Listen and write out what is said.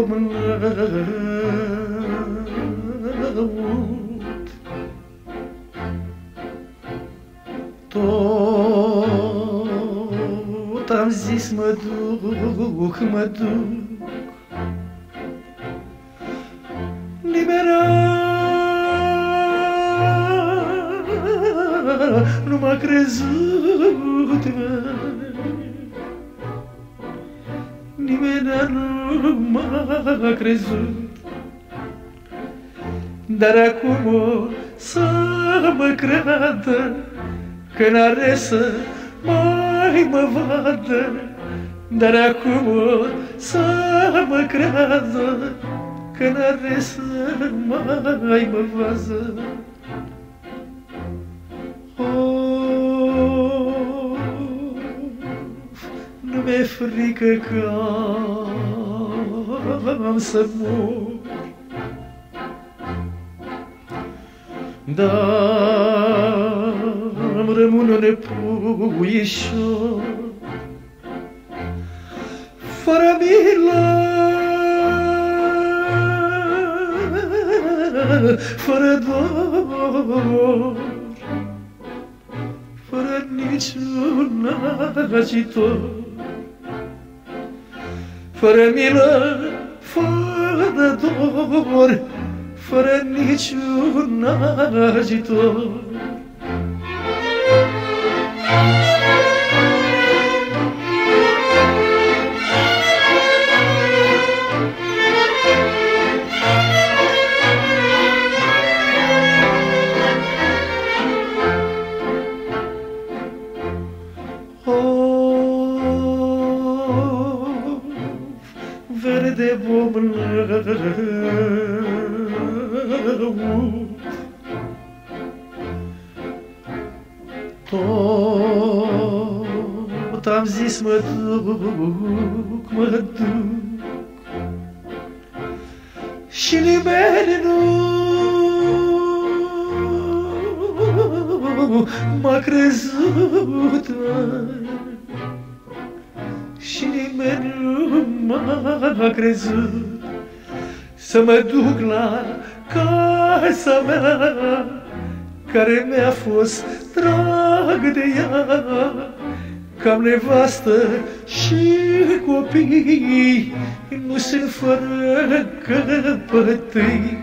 omlăut. Tot am zis mă duc, mă duc, nu m-a crezut, mă. Nimeni nu m-a crezut. Dar acum o să mă creadă Că n-are să mai mă vadă. Dar acum o să mă creadă Că n-are să mai mă vază nu mi-e frică că am să mor. Dar îmi rămân un epuișor Fără milă Fără dor Fără niciun agitor Fără milă, fără dor fără niciun agitor. Verde bomlău Tot am zis mă duc, mă duc. Și nimeni nu m-a crezut mai și nimeni nu m-a crezut Să mă duc la casa mea Care mi-a fost drag de ea. Cam nevastă și copii Nu sunt fără căpătâi